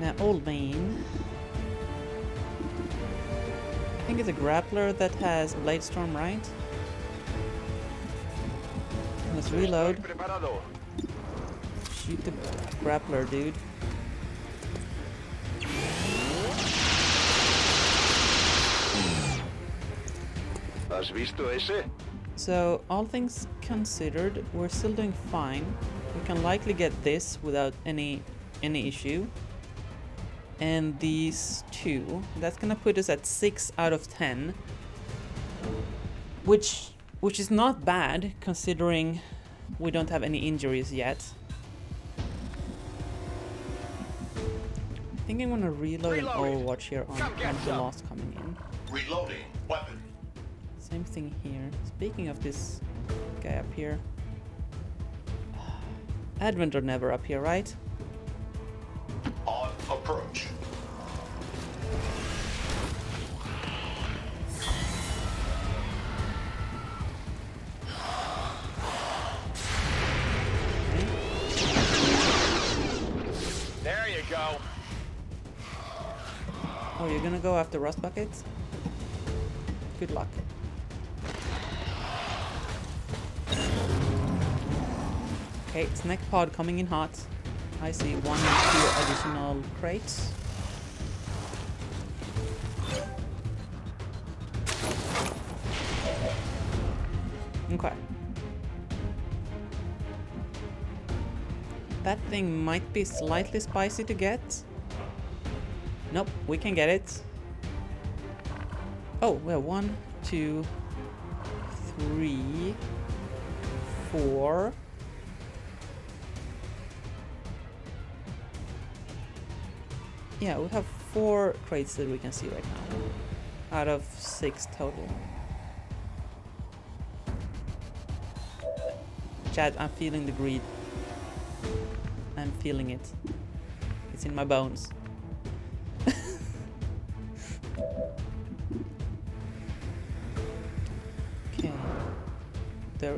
Now, old man. I think it's a grappler that has Blade Storm, right? Let's reload. Shoot the grappler, dude. ¿Has visto ese? So, all things considered, we're still doing fine. We can likely get this without any any issue. And these two, that's gonna put us at six out of ten, which which is not bad considering we don't have any injuries yet. I think I'm gonna reload an Reloading. Overwatch here on, Come get on the some. lost coming in. Reloading. Weapon. Same thing here. Speaking of this guy up here. Advent or never up here, right? On approach. Gonna go after rust buckets? Good luck. Okay, snack pod coming in hot. I see one two additional crates. Okay. That thing might be slightly spicy to get. Nope, we can get it. Oh, well, one, two, three, four. Yeah, we have four crates that we can see right now. Out of six total. Chad, I'm feeling the greed. I'm feeling it. It's in my bones.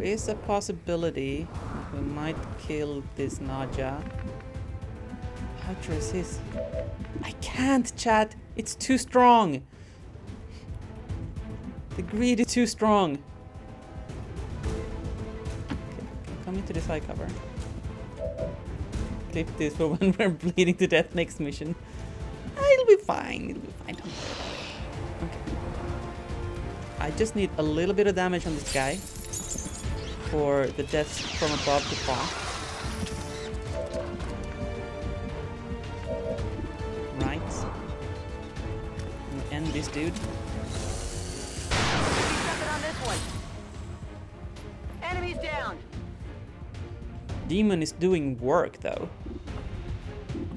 Is a possibility we might kill this Naja. How is this? I can't, chat. It's too strong. The greed is too strong. Okay, come into this high cover. Clip this for when we're bleeding to death next mission. Ah, It'll be fine. It'll be fine. Okay. I just need a little bit of damage on this guy for the deaths from above to fall. Right. And end this dude. Something on this one. Enemies down. Demon is doing work though.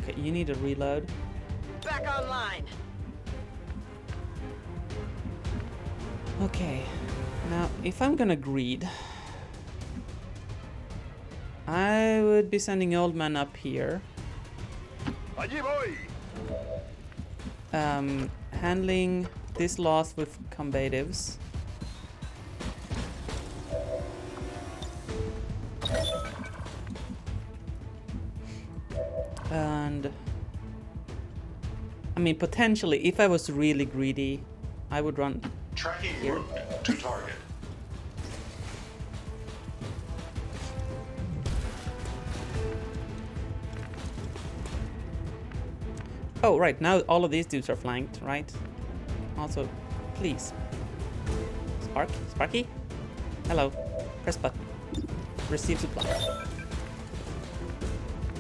Okay, you need a reload. Back online. Okay. Now, if I'm gonna greed, I would be sending old man up here. Allí voy. Um, handling this loss with combatives. And I mean, potentially, if I was really greedy, I would run. Tracking Here. route to target. Oh, right now all of these dudes are flanked, right? Also, please, Spark, Sparky, hello, press button, receive supply.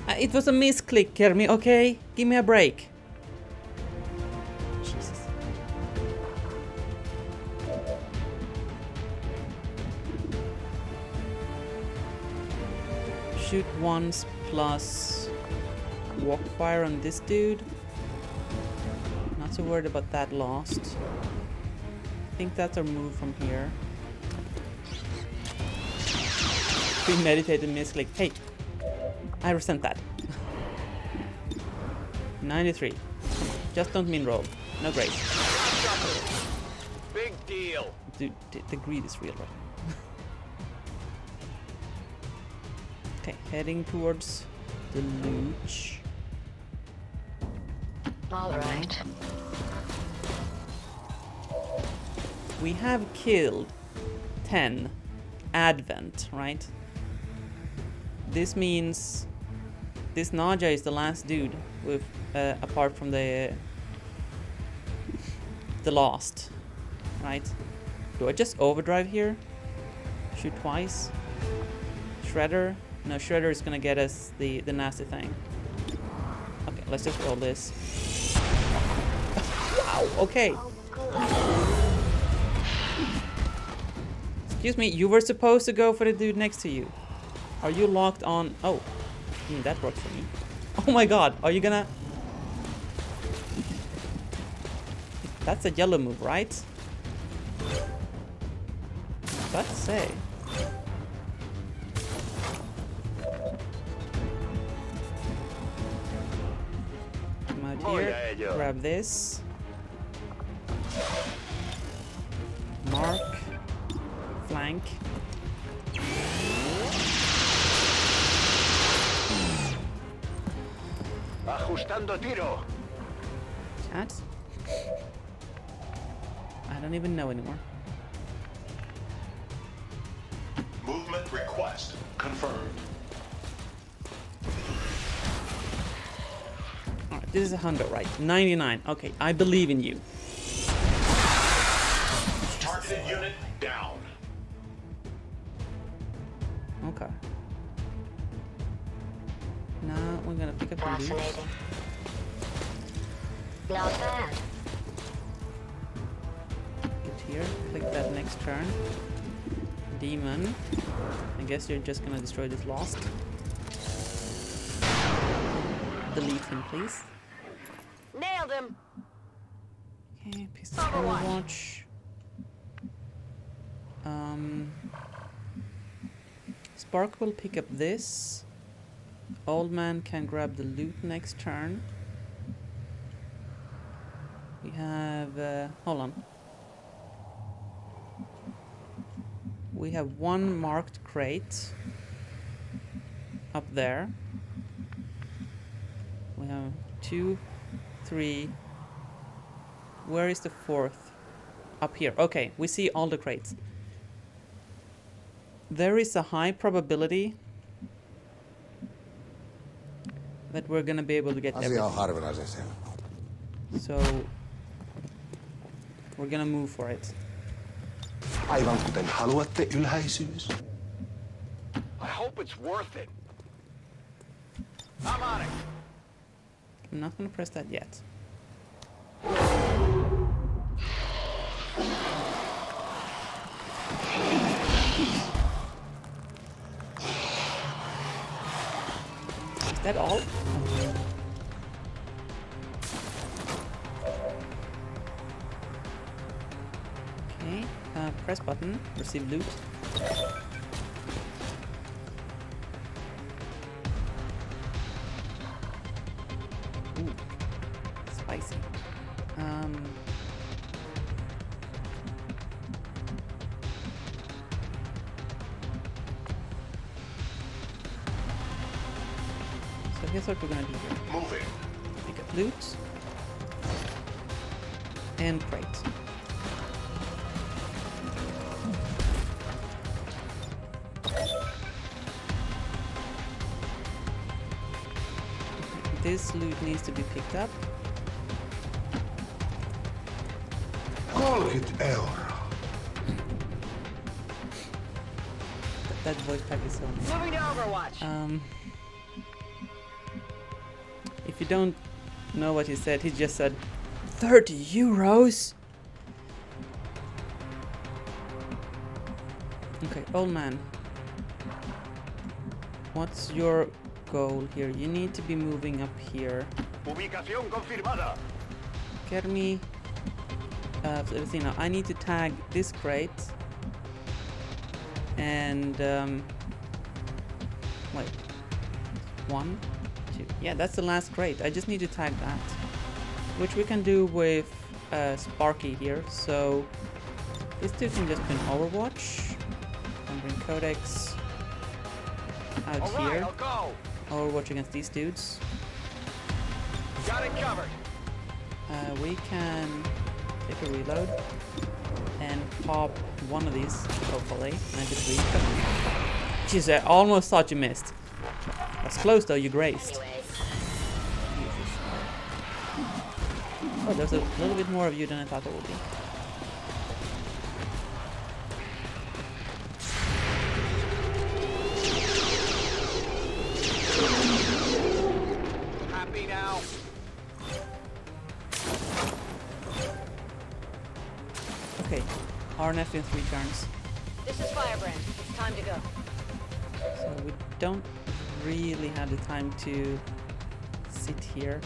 Uh, it was a misclick, Kermi. Okay, give me a break. Jesus. Shoot once plus walk fire on this dude. Not so worried about that lost. I think that's our move from here. Premeditated misclick. Hey, I resent that. 93. Just don't mean roll. No grace. Big deal. Dude, the, the greed is real right now. okay, heading towards the Luch. All right. We have killed 10 Advent, right? This means this Naja is the last dude with uh, apart from the the lost, right? Do I just overdrive here? Shoot twice? Shredder? No, Shredder is gonna get us the the nasty thing. Okay, let's just roll this. wow. Okay. Excuse me, you were supposed to go for the dude next to you. Are you locked on? Oh, hmm, that worked for me. Oh my god, are you gonna... That's a yellow move, right? Let's say. Come out here, grab this. Mark. Flank. Ajustando tiro. Chat? I don't even know anymore. Movement request confirmed. Alright, this is a hundred, right? 99. Okay, I believe in you. We're gonna pick up the loot. Fascinating. Not bad. Get here, click that next turn. Demon. I guess you're just gonna destroy this lost. Delete him, please. Nailed him. Okay, pistol Overwatch. Overwatch. Um, Spark will pick up this. Old man can grab the loot next turn. We have. Uh, hold on. We have one marked crate up there. We have two, three, where is the fourth? Up here. Okay, we see all the crates. There is a high probability that we're gonna be able to get Asia everything. So we're gonna move for it. Aivan kuten haluatte, ylhäisyys. I hope it's worth it. I'm on it. I'm not gonna press that yet. Is that all? Press button, receive loot. Ooh, spicy. Um, so here's what we're gonna do here. Moving. Pick up loot and crate. This loot needs to be picked up. 30 euroa. Th- That voice pack is so nice. Moving to Overwatch. Um, if you don't know what he said, he just said 30 euros. Okay, old man. What's your goal here? You need to be moving up here. Ubicación confirmada. Get me. Uh, so now. I need to tag this crate. And um, wait, one, two. Yeah, that's the last crate. I just need to tag that, which we can do with uh, Sparky here. So these two can just pin Overwatch and bring Codex out right, here. Overwatch against these dudes. Got it covered. Uh, we can take a reload and pop one of these, hopefully. 93. Come on. Jeez, I almost thought you missed. That's close though, you grazed. Oh, there's a little bit more of you than I thought there would be. RNF in three turns. this is Firebrand. It's time to go. So we don't really have the time to sit here.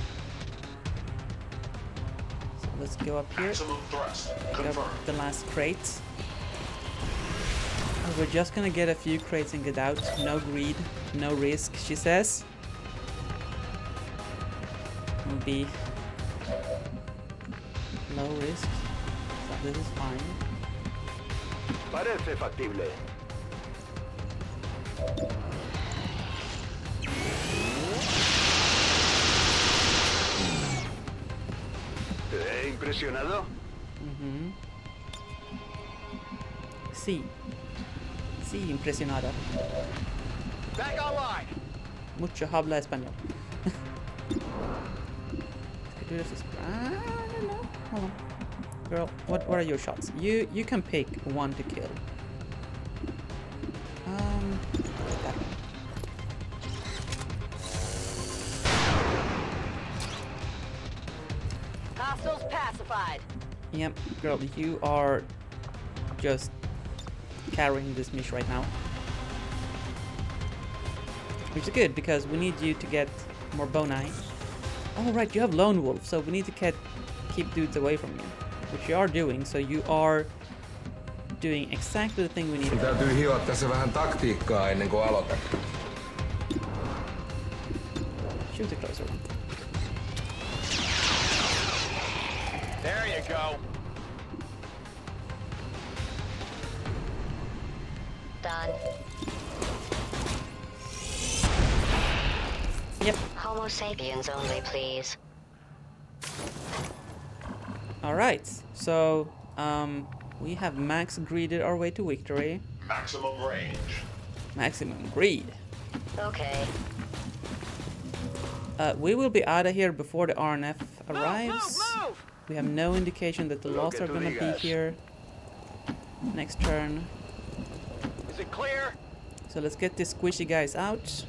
So let's go up here. Maximum. Pick up the last crate. Oh, we're just gonna get a few crates and get out. No greed, no risk, she says. Will be low risk. So this is fine. Parece factible. ¿Te he impresionado? Uh -huh. Sí. Sí, impresionada. Mucho habla español. Girl, what what are your shots? You you can pick one to kill. Um. Hostiles pacified. Yep, girl, you are just carrying this mission right now. Which is good because we need you to get more boni. Oh you have lone wolf, so we need to get keep dudes away from you, which you are doing. So you are doing exactly the thing we need. Mun täytyy hioa tässä vähän taktiikkaa ennen kuin aloitan. Shoot the closer one. There you go. Done. Yep. Homo sapiens only, please. All right. So um, we have max greeded our way to victory. Maximum range. Maximum greed. Okay. Uh, we will be out of here before the RNF arrives. move, move! We have no indication that the Lo Lost are gonna be digas. here next turn. Is it clear? So let's get these squishy guys out.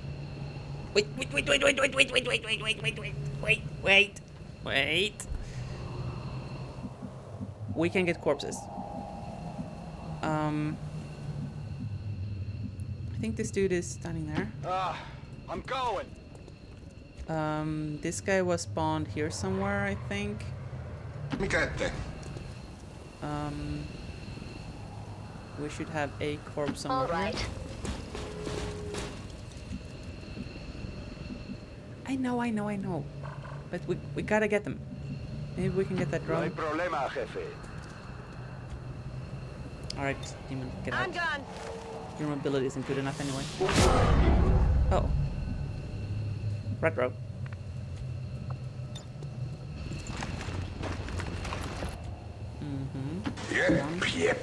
Wait, wait, wait, wait, wait, wait, wait, wait, wait, wait, wait, wait, wait, wait, wait, wait. We can get corpses. Um, I think this dude is standing there. Uh, I'm going. Um, this guy was spawned here somewhere, I think. Mikä ettei? Um, we should have a corpse All somewhere. here. right. I know, I know, I know. But we, we gotta get them. Maybe we can get that drone. No hay drone. problema, jefe. Alright, demon, get out. I'm gone. Your mobility isn't good enough anyway. Oh. Retro. Mm-hmm. Jep, jep.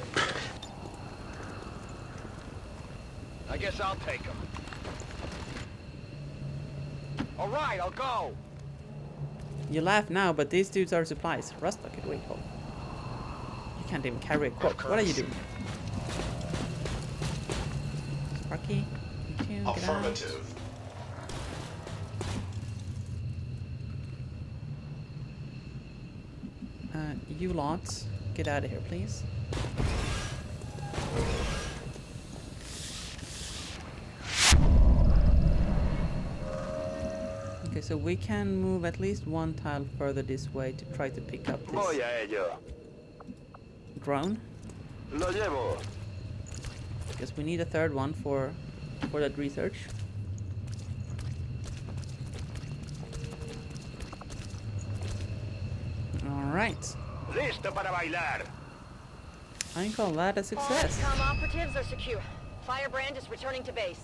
I guess I'll take him. All right, I'll go. You laugh now, but these dudes are supplies. Rust bucket, wait, hold. You can't even carry a corpse. What are you doing? Sparky, you two, get out. Affirmative. Uh, you lot, get out of here, please. Okay, so we can move at least one tile further this way to try to pick up Voy this a ello. Drone. Lo llevo. Because we need a third one for for that research. Alright. Listo para bailar. I call that a All success. com operatives are secure. Firebrand is returning to base.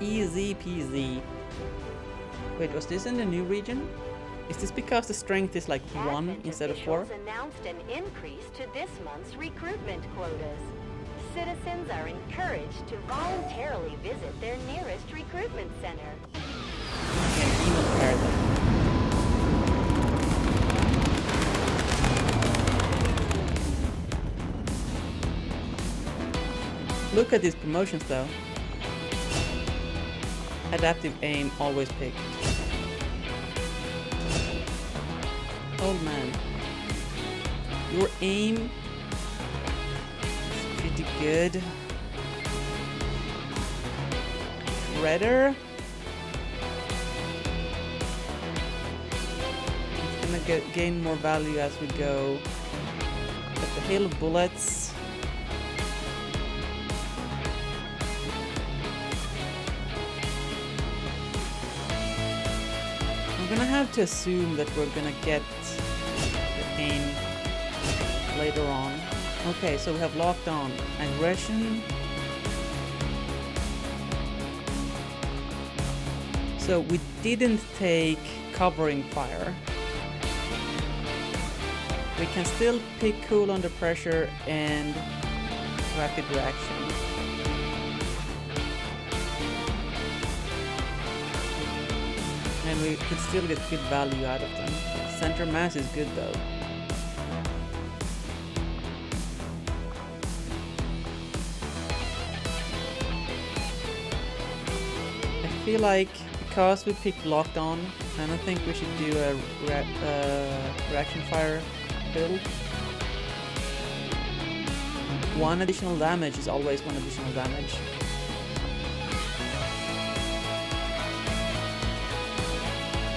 Easy peasy. Wait, was this in the new region? Is this because the strength is like one instead of four? announced an increase to this month's recruitment quotas. Citizens are encouraged to voluntarily visit their nearest recruitment center. Can email them. Look at these promotions though. Adaptive aim always pick. Old man. Your aim is pretty good. Redder? It's gonna get, gain more value as we go. But the hail of bullets. I'm gonna have to assume that we're gonna get later on. Okay, so we have locked on aggression. So we didn't take covering fire. We can still pick cool under pressure and rapid reaction. And we could still get good value out of them. Center mass is good though. Feel like because we picked locked on, I don't think we should do a re uh, reaction fire build. One additional damage is always one additional damage.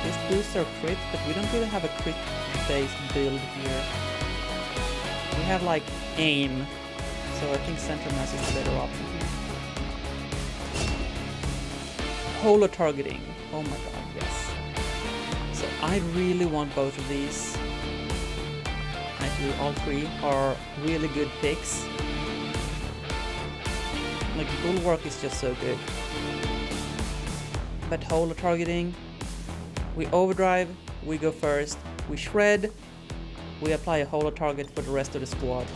This boosts our crit, but we don't really have a crit based build here. We have like aim, so I think center mass is the better option Holo targeting. Oh my god, yes. So I really want both of these. Actually, all three are really good picks. Like, Bulwark is just so good. But holo targeting, we overdrive, we go first, we shred, we apply a holo target for the rest of the squad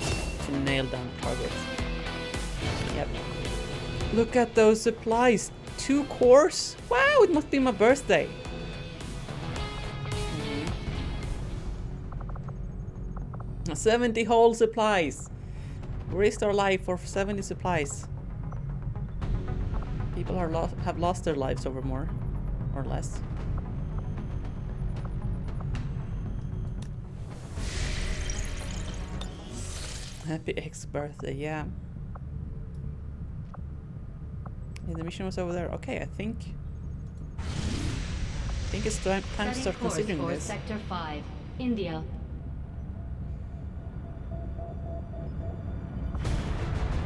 to nail down the target. Yep. Look at those supplies! Two cores? Wow, it must be my birthday! Mhm. 70 whole supplies! Risked our life for 70 supplies. People are lo have lost their lives over more or less. Happy X birthday, yeah. Yeah, the mission was over there. Okay, I think. I think it's time, time to start considering this. Sector 5, India.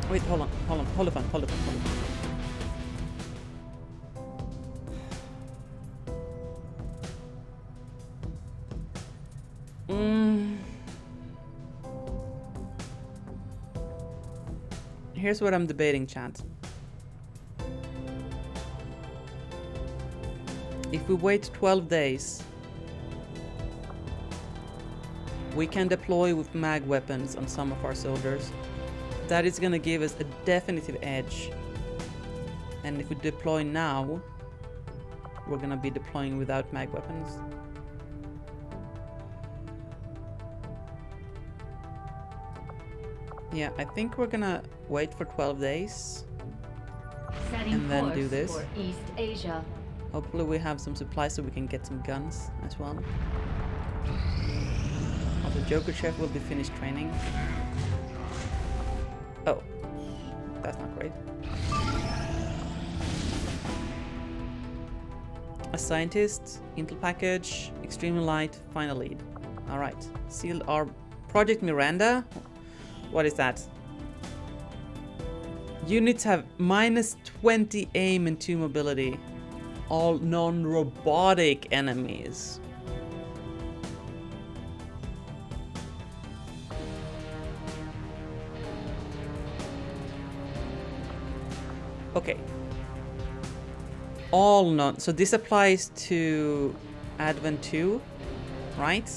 Wait, hold on, hold on, hold on, hold on, hold on. Mm. Here's what I'm debating, chat. If we wait 12 days, we can deploy with mag weapons on some of our soldiers. That is gonna give us a definitive edge. And if we deploy now, we're gonna be deploying without mag weapons. Yeah, I think we're gonna wait for 12 days. Setting And then do this. East Asia. Hopefully we have some supplies so we can get some guns as well. Oh, also, Joker Chef will be finished training. Oh, that's not great. A scientist, Intel package, extremely light, final lead. Alright, sealed our Project Miranda. What is that? Units have minus 20 aim and 2 mobility. All non-robotic enemies. Okay. all non. So this applies to Advent 2, right?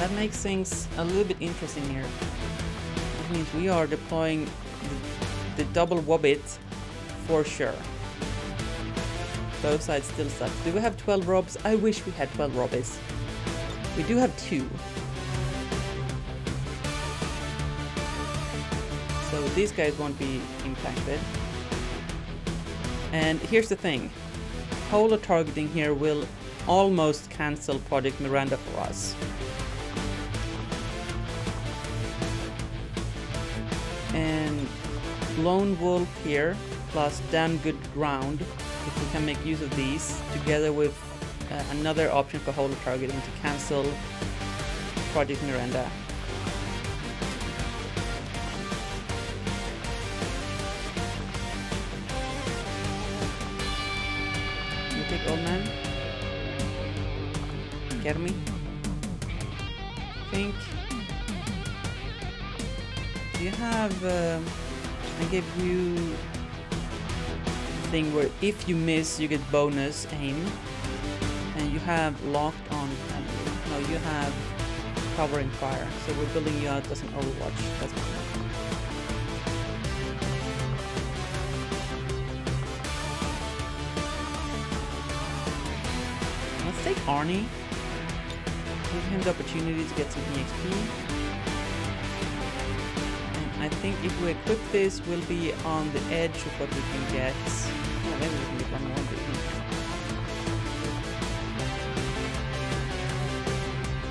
That makes things a little bit interesting here. It means we are deploying the, the double wobbit for sure. Both sides still suck. Do we have 12 robs? I wish we had 12 robbies. We do have two. So these guys won't be impacted. And here's the thing. Holo targeting here will almost cancel Project Miranda for us. And Lone Wolf here, plus Damn Good Ground, if we can make use of these, together with uh, another option for holo targeting to cancel Project Miranda. You take old man? Get me? Think. Have? um I gave you thing where if you miss, you get bonus aim, and you have locked on. No, you have covering fire. So we're building you out as an Overwatch. That's fine. Let's take Arnie. Give him the opportunity to get some EXP. I think if we equip this, we'll be on the edge of what we can get. Maybe we can get one more.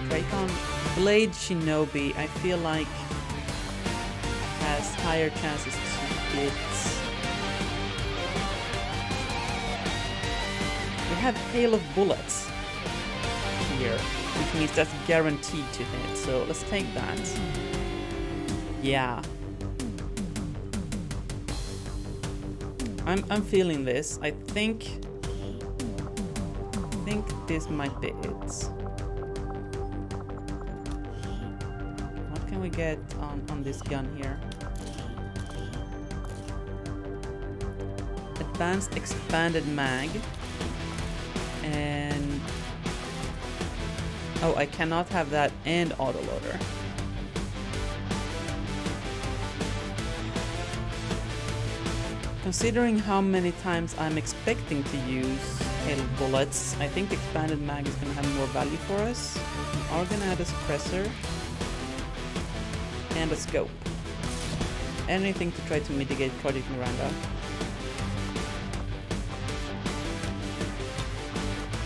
Dracon Blade Shinobi, I feel like has higher chances to get. We have Hail of Bullets here, which means that's guaranteed to hit. So let's take that. Yeah. I'm I'm feeling this. I think I think this might be it. What can we get on, on this gun here? Advanced expanded mag. And Oh, I cannot have that and autoloader. Considering how many times I'm expecting to use hail bullets, I think expanded mag is gonna have more value for us. We are gonna add a suppressor and a scope. Anything to try to mitigate Project Miranda.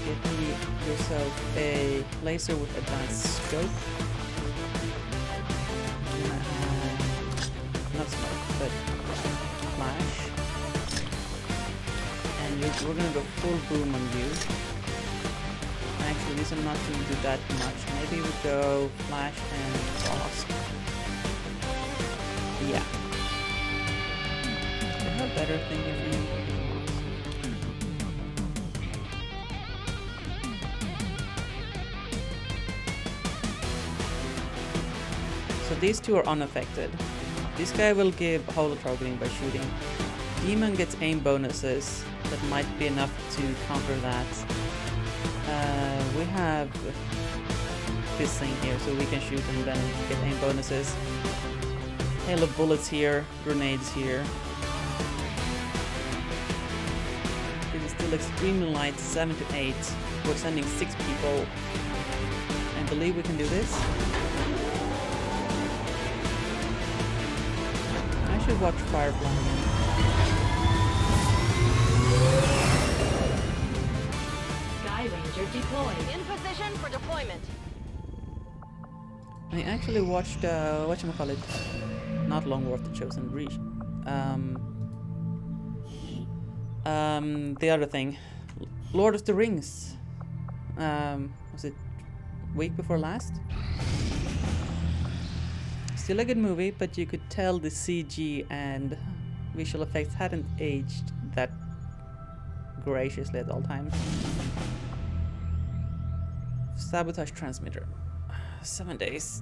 Get yourself a laser with advanced scope. We're gonna go full boom on you. Actually, these are not gonna do that much. Maybe we go flash and frost. Yeah. Hmm. Do you have a better thing if So these two are unaffected. This guy will give holo targeting by shooting. Demon gets aim bonuses that might be enough to counter that. Uh, we have this thing here, so we can shoot and then get aim bonuses. Hail of bullets here, grenades here. It is still extremely light, 7 to 8. We're sending 6 people. I believe we can do this. I should watch Firefly again. Sky Ranger deployed. In position for deployment. I actually watched, uh, whatchamacallit, not Long War of the Chosen Reach. Um, um, the other thing, Lord of the Rings. Um, was it week before last? Still a good movie, but you could tell the CG and visual effects hadn't aged that graciously at all times. Sabotage transmitter. seven days.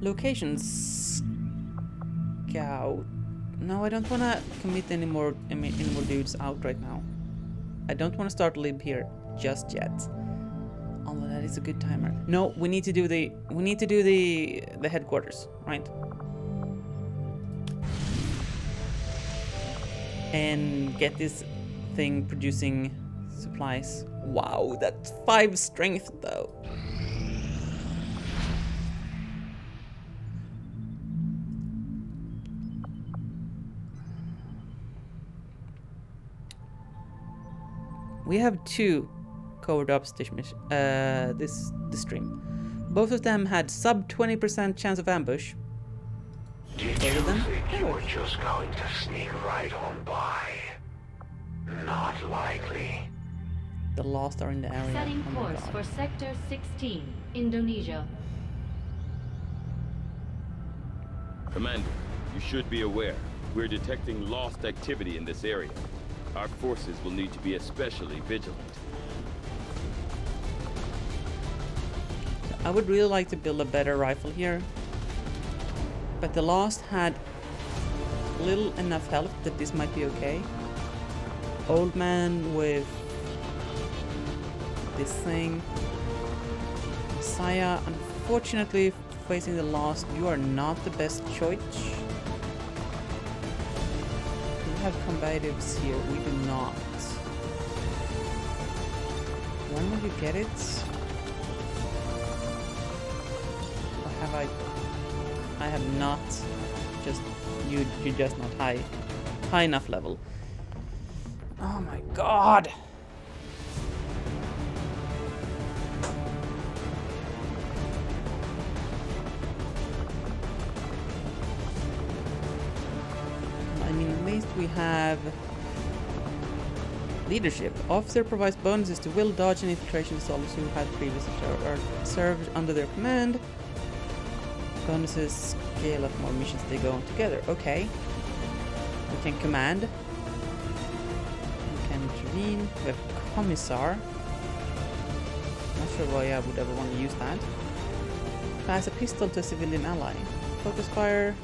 Locations. Scout. No, I don't want to commit any more any more dudes out right now. I don't want to start live here just yet. Although that is a good timer. No, we need to do the we need to do the the headquarters, right? And get this thing producing supplies. Wow, that's five strength though. We have two covered up this uh, this this stream. Both of them had sub 20% chance of ambush. Did you think you were just going to sneak right on by? Not likely. The lost are in the area. Setting Oh course for Sector 16, Indonesia. Commander, you should be aware. We're detecting lost activity in this area. Our forces will need to be especially vigilant. I would really like to build a better rifle here. But the Lost had little enough health that this might be okay. Old man with this thing. Saya, unfortunately, facing the Lost, you are not the best choice. We have combatives here, we do not. When will you get it? Or have I? I have not. Just you. You're just not high, high enough level. Oh my god! I mean, at least we have leadership. Officer provides bonuses to will, dodge, and infiltration soldiers who had previously ser- served under their command. Bonuses scale up more missions they go on together. Okay. We can command. We can. We have commissar. Not sure why I would ever want to use that. Pass a pistol to a civilian ally. Focus fire.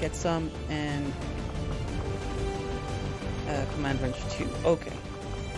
Get some and uh, command range 2. Okay.